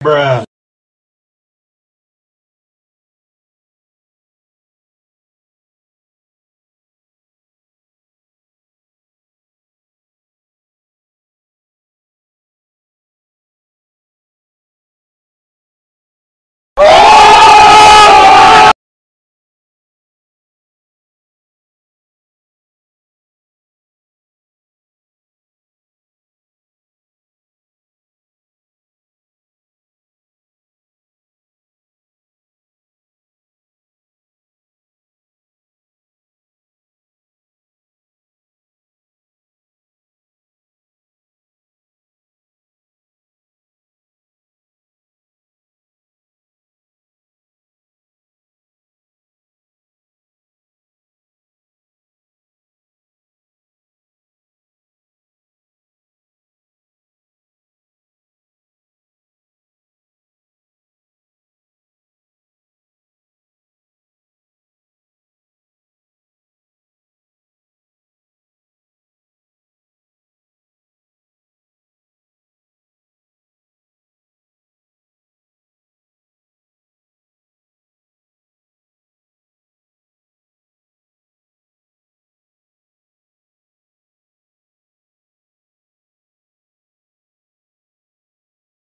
bruh,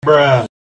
bruh.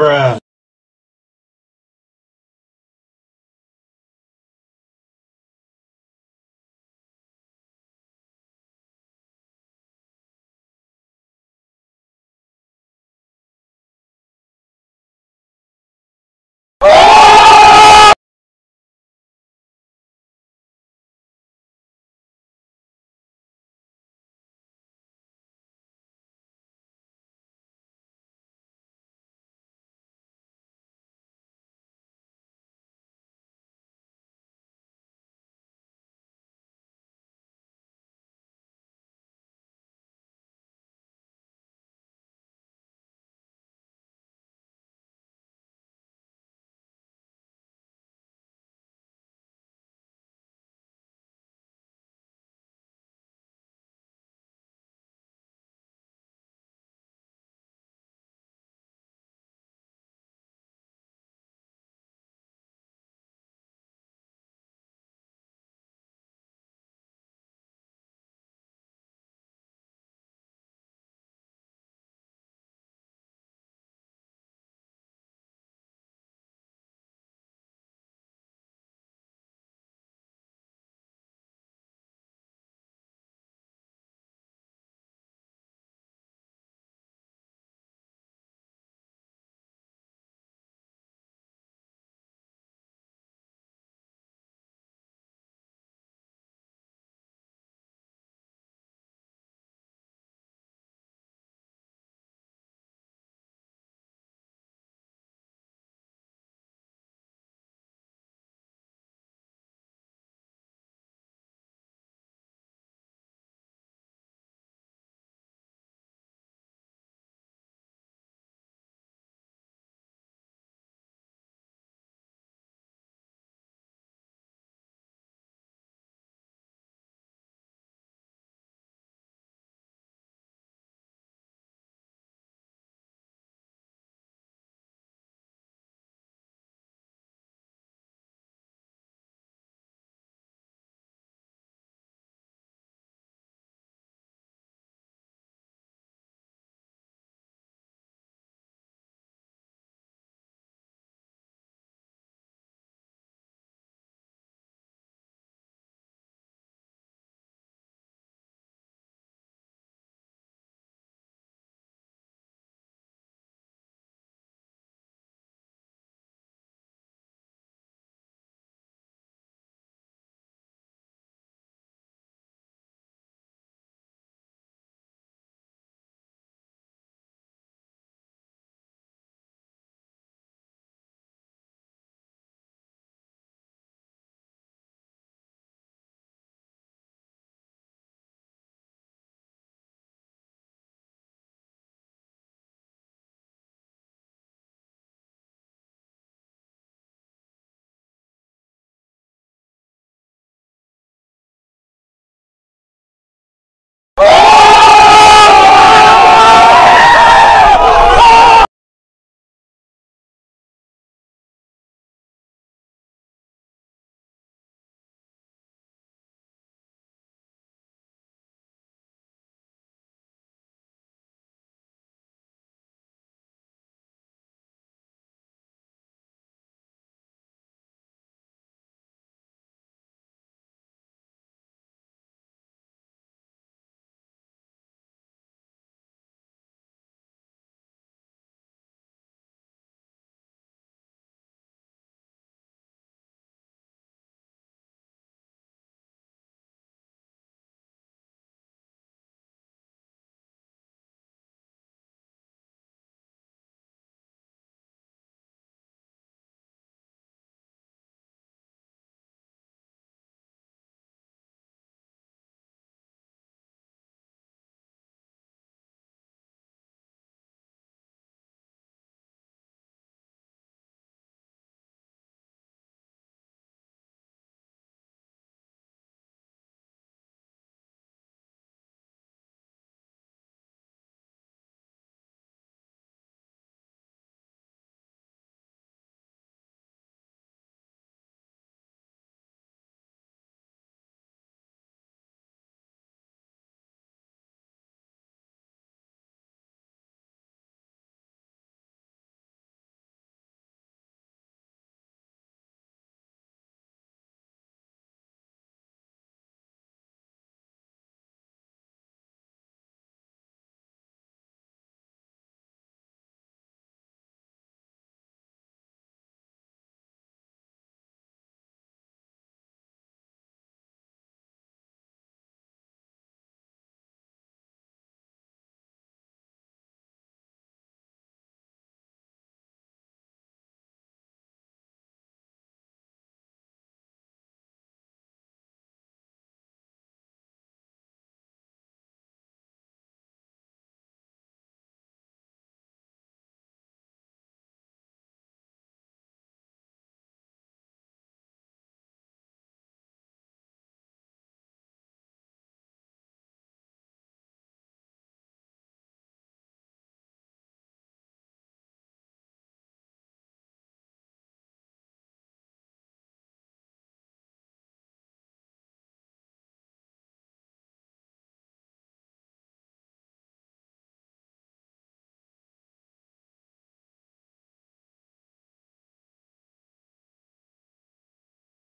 Bruh.